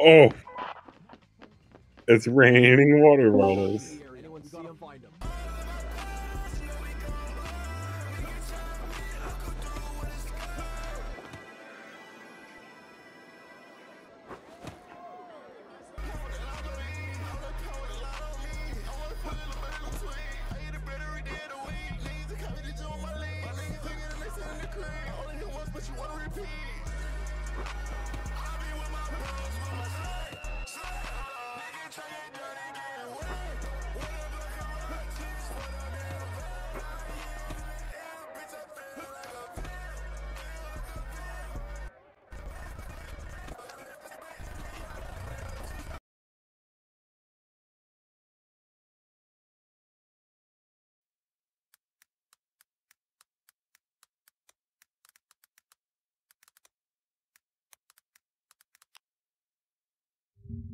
Oh, it's raining water bottles.